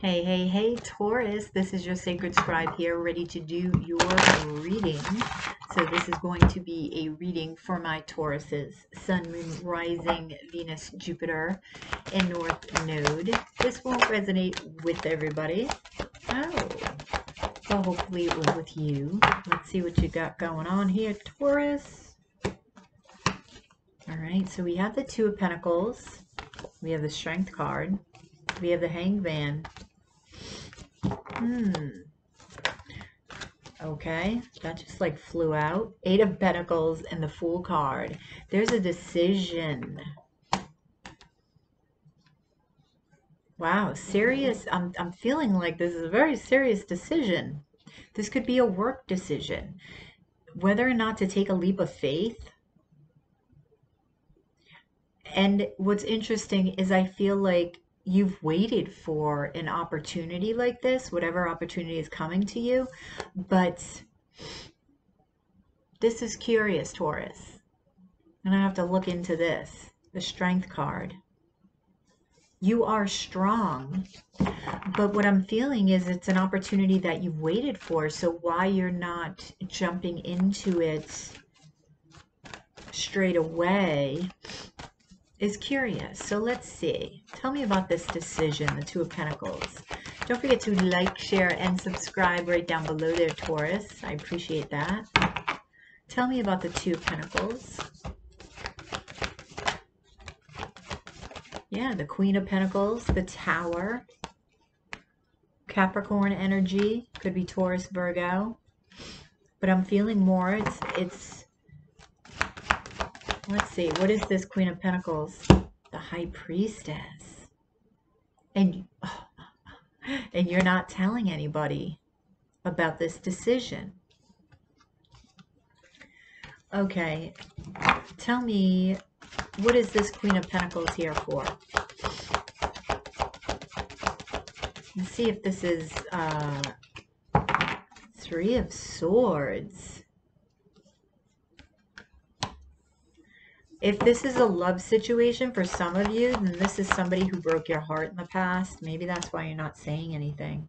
Hey, hey, hey, Taurus. This is your sacred scribe here, ready to do your reading. So, this is going to be a reading for my Tauruses Sun, Moon, Rising, Venus, Jupiter, and North Node. This won't resonate with everybody. Oh, well, hopefully it will with you. Let's see what you got going on here, Taurus. All right, so we have the Two of Pentacles. We have the Strength card. We have the Hangman. Hmm. Okay, that just like flew out. Eight of Pentacles and the Fool card. There's a decision. Wow, serious. I'm, I'm feeling like this is a very serious decision. This could be a work decision. Whether or not to take a leap of faith. And what's interesting is I feel like you've waited for an opportunity like this, whatever opportunity is coming to you. But this is curious, Taurus. And I have to look into this the strength card. You are strong, but what I'm feeling is it's an opportunity that you've waited for. So, why you're not jumping into it straight away is curious. So let's see. Tell me about this decision, the Two of Pentacles. Don't forget to like, share, and subscribe right down below there, Taurus. I appreciate that. Tell me about the Two of Pentacles. Yeah, the Queen of Pentacles, the Tower, Capricorn energy, could be Taurus, Virgo. But I'm feeling more, it's, it's Let's see. What is this Queen of Pentacles? The High Priestess. And, and you're not telling anybody about this decision. Okay. Tell me, what is this Queen of Pentacles here for? Let's see if this is uh, Three of Swords. If this is a love situation for some of you, then this is somebody who broke your heart in the past. Maybe that's why you're not saying anything.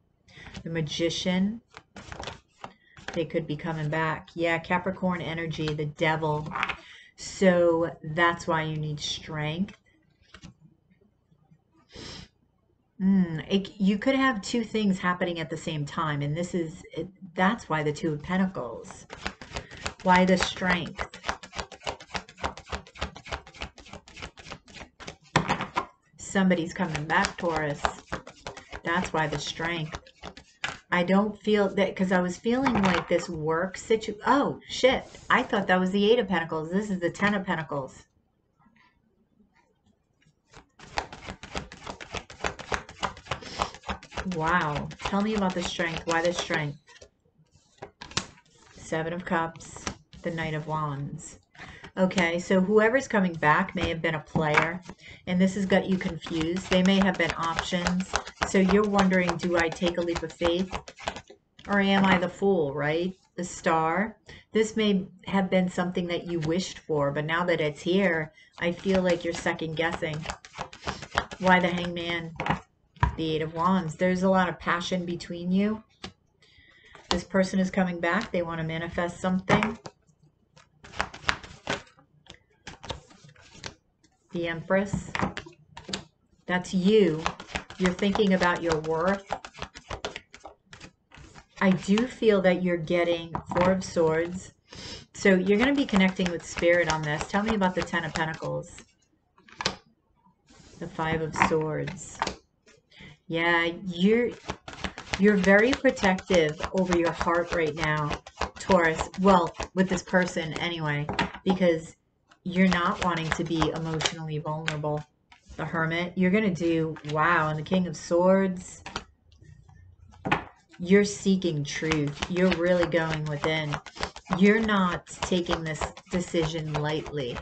The magician, they could be coming back. Yeah, Capricorn energy, the devil. So that's why you need strength. Mm, it, you could have two things happening at the same time, and this is it, that's why the Two of Pentacles. Why the strength? Somebody's coming back, Taurus. That's why the strength. I don't feel that because I was feeling like this work situ. Oh, shit. I thought that was the Eight of Pentacles. This is the Ten of Pentacles. Wow. Tell me about the strength. Why the strength? Seven of Cups, the Knight of Wands. Okay, so whoever's coming back may have been a player, and this has got you confused. They may have been options. So you're wondering, do I take a leap of faith? Or am I the fool, right? The star. This may have been something that you wished for, but now that it's here, I feel like you're second guessing. Why the hangman? The eight of wands. There's a lot of passion between you. This person is coming back. They want to manifest something. The Empress. That's you. You're thinking about your worth. I do feel that you're getting Four of Swords. So you're going to be connecting with Spirit on this. Tell me about the Ten of Pentacles. The Five of Swords. Yeah, you're you're very protective over your heart right now, Taurus. Well, with this person anyway, because you're not wanting to be emotionally vulnerable. The Hermit, you're going to do, wow, and the King of Swords, you're seeking truth. You're really going within. You're not taking this decision lightly.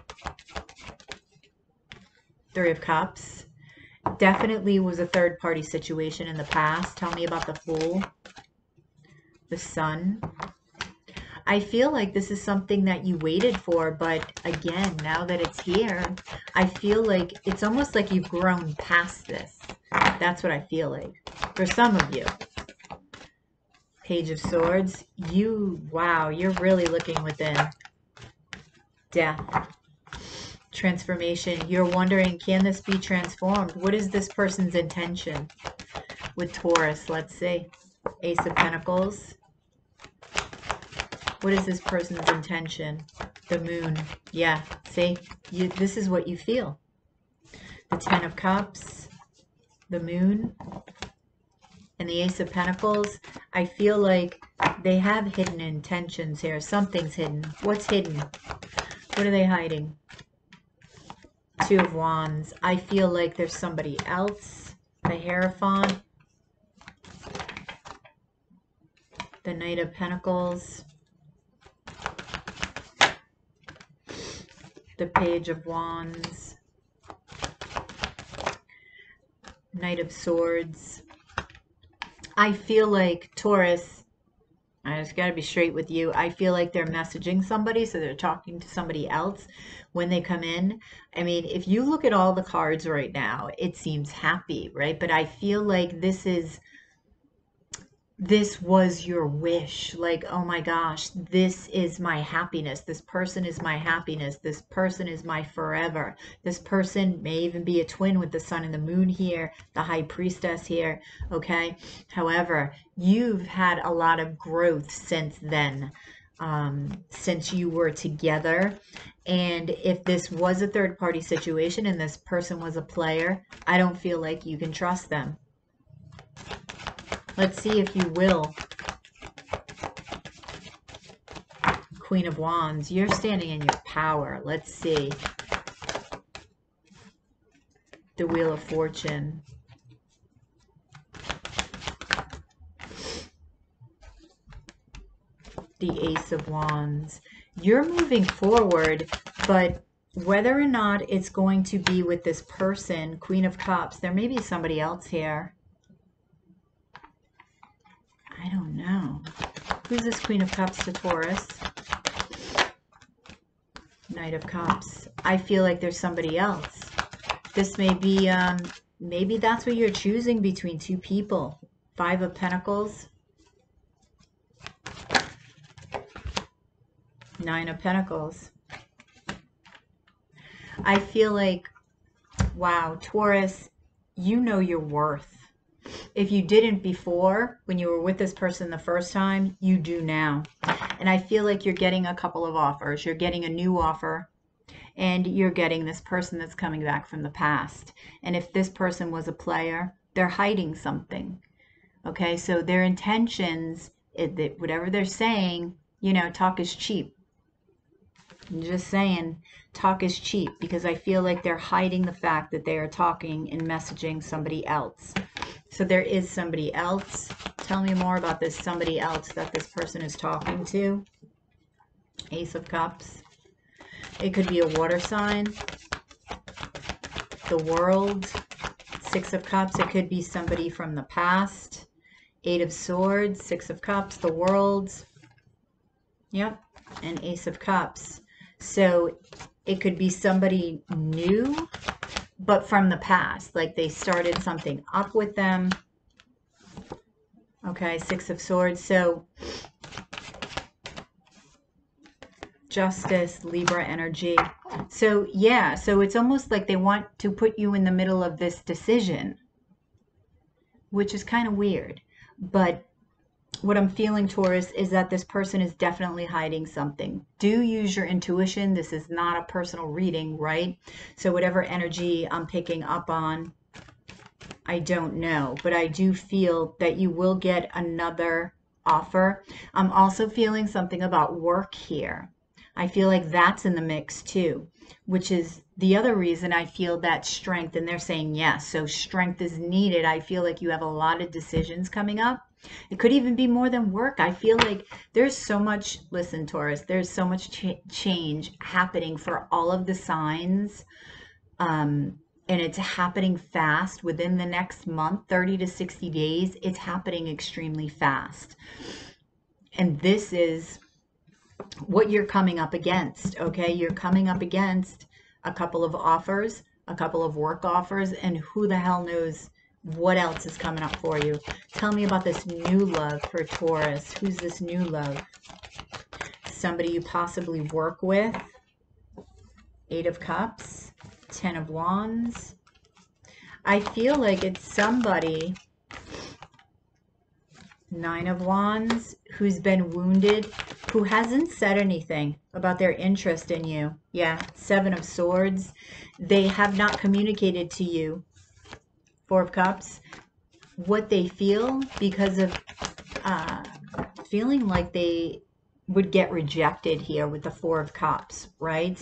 Three of Cups. Definitely was a third party situation in the past. Tell me about the Fool. The Sun. I feel like this is something that you waited for, but again, now that it's here, I feel like it's almost like you've grown past this. That's what I feel like for some of you. Page of Swords, you, wow, you're really looking within. Death. Transformation. You're wondering, can this be transformed? What is this person's intention with Taurus? Let's see. Ace of Pentacles. What is this person's intention? The moon. Yeah, see, you, this is what you feel. The Ten of Cups, the moon, and the Ace of Pentacles, I feel like they have hidden intentions here. Something's hidden. What's hidden? What are they hiding? Two of Wands. I feel like there's somebody else. The Hierophant. The Knight of Pentacles. The Page of Wands. Knight of Swords. I feel like Taurus, I just got to be straight with you. I feel like they're messaging somebody, so they're talking to somebody else when they come in. I mean, if you look at all the cards right now, it seems happy, right? But I feel like this is this was your wish. Like oh my gosh this is my happiness. This person is my happiness. This person is my forever. This person may even be a twin with the sun and the moon here the high priestess here okay? However you've had a lot of growth since then um, since you were together. And if this was a third party situation and this person was a player i don't feel like you can trust them Let's see if you will. Queen of Wands, you're standing in your power. Let's see. The Wheel of Fortune. The Ace of Wands. You're moving forward, but whether or not it's going to be with this person, Queen of Cups, there may be somebody else here. I don't know. Who's this Queen of Cups to Taurus? Knight of Cups. I feel like there's somebody else. This may be, um, maybe that's what you're choosing between two people. Five of Pentacles. Nine of Pentacles. I feel like, wow, Taurus, you know your worth if you didn't before, when you were with this person the first time, you do now. And I feel like you're getting a couple of offers. You're getting a new offer and you're getting this person that's coming back from the past. And if this person was a player, they're hiding something. Okay, so their intentions, it, whatever they're saying, you know, talk is cheap. I'm just saying, talk is cheap because I feel like they're hiding the fact that they are talking and messaging somebody else. So there is somebody else. Tell me more about this somebody else that this person is talking to. Ace of Cups. It could be a water sign. The world. Six of Cups. It could be somebody from the past. Eight of Swords. Six of Cups. The world. Yep. And Ace of Cups. So it could be somebody new but from the past, like they started something up with them. Okay, Six of Swords. So justice, Libra energy. So yeah, so it's almost like they want to put you in the middle of this decision, which is kind of weird. But what I'm feeling, Taurus, is that this person is definitely hiding something. Do use your intuition. This is not a personal reading, right? So whatever energy I'm picking up on, I don't know. But I do feel that you will get another offer. I'm also feeling something about work here. I feel like that's in the mix too, which is the other reason I feel that strength. And they're saying yes. So strength is needed. I feel like you have a lot of decisions coming up it could even be more than work. I feel like there's so much, listen, Taurus, there's so much ch- change happening for all of the signs. Um, and it's happening fast within the next month, 30 to 60 days. It's happening extremely fast. And this is what you're coming up against. Okay. You're coming up against a couple of offers, a couple of work offers, and who the hell knows What else is coming up for you? Tell me about this new love for Taurus. Who's this new love? Somebody you possibly work with. Eight of Cups. Ten of Wands. I feel like it's somebody Nine of Wands, who's been wounded, who hasn't said anything about their interest in you. Yeah, Seven of Swords. They have not communicated to you, Four of Cups, what they feel because of uh, feeling like they would get rejected here with the Four of Cups, right?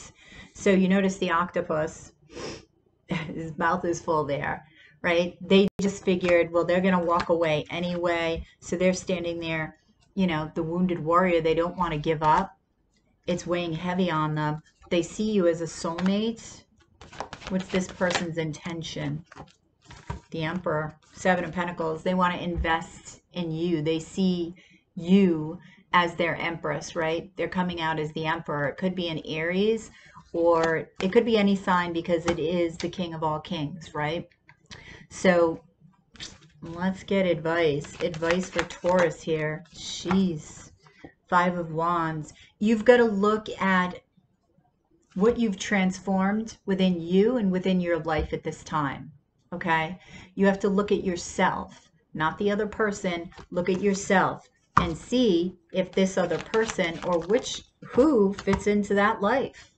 So you notice the octopus, his mouth is full there right? They just figured, well, they're going to walk away anyway. So they're standing there, you know, the wounded warrior. They don't want to give up. It's weighing heavy on them. They see you as a soulmate. What's this person's intention? The Emperor, Seven of Pentacles. They want to invest in you. They see you as their empress, right? They're coming out as the emperor. It could be an Aries or it could be any sign because it is the king of all kings, right? So let's get advice. Advice for Taurus here. Jeez. Five of Wands. You've got to look at what you've transformed within you and within your life at this time. Okay? You have to look at yourself, not the other person. Look at yourself and see if this other person or which who fits into that life.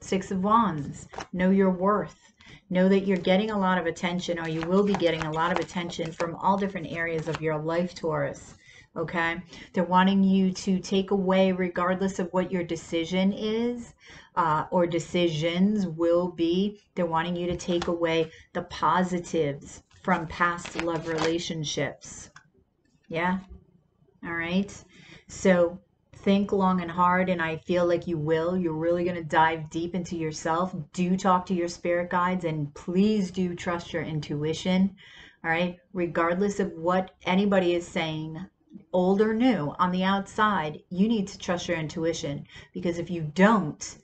Six of Wands. Know your worth. Know that you're getting a lot of attention or you will be getting a lot of attention from all different areas of your life, Taurus. Okay. They're wanting you to take away, regardless of what your decision is uh, or decisions will be, they're wanting you to take away the positives from past love relationships. Yeah. All right. So think long and hard and i feel like you will you're really going to dive deep into yourself do talk to your spirit guides and please do trust your intuition all right regardless of what anybody is saying old or new on the outside you need to trust your intuition because if you don't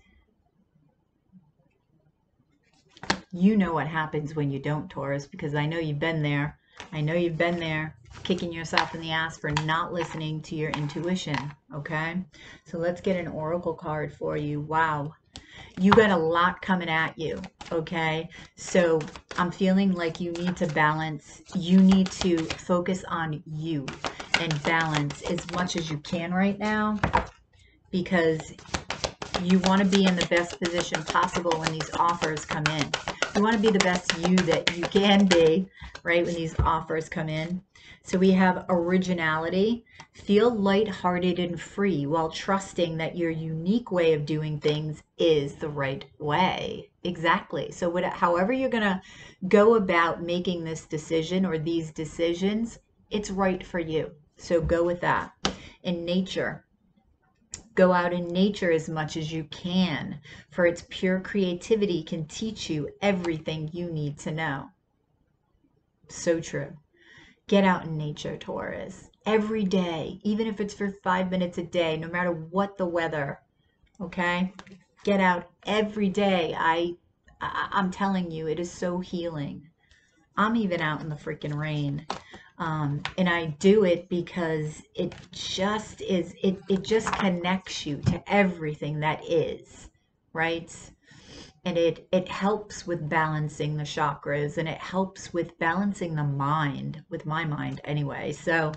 you know what happens when you don't taurus because i know you've been there i know you've been there kicking yourself in the ass for not listening to your intuition. Okay. So let's get an oracle card for you. Wow. You got a lot coming at you. Okay. So I'm feeling like you need to balance. You need to focus on you and balance as much as you can right now because you want to be in the best position possible when these offers come in. You want to be the best you that you can be, right, when these offers come in. So we have originality. Feel lighthearted and free while trusting that your unique way of doing things is the right way. Exactly. So what, however you're going to go about making this decision or these decisions, it's right for you. So go with that. In nature, go out in nature as much as you can, for its pure creativity can teach you everything you need to know. So true. Get out in nature, Taurus. Every day, even if it's for five minutes a day, no matter what the weather. Okay? Get out every day. I, I I'm telling you, it is so healing. I'm even out in the freaking rain. Um, and I do it because it just is, it, it just connects you to everything that is, right? And it it helps with balancing the chakras and it helps with balancing the mind with my mind anyway. So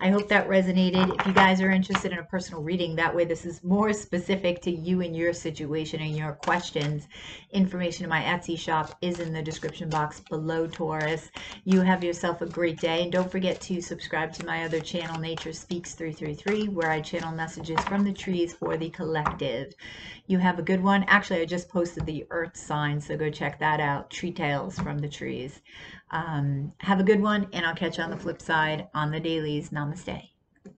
i hope that resonated. If you guys are interested in a personal reading that way this is more specific to you and your situation and your questions. Information in my etsy shop is in the description box below taurus. You have yourself a great day. And don't forget to subscribe to my other channel nature speaks 333 where i channel messages from the trees for the collective. You have a good one. Actually i just posted the earth sign, so go check that out. Tree tales from the trees. Um, have a good one, and I'll catch you on the flip side on the dailies. Namaste.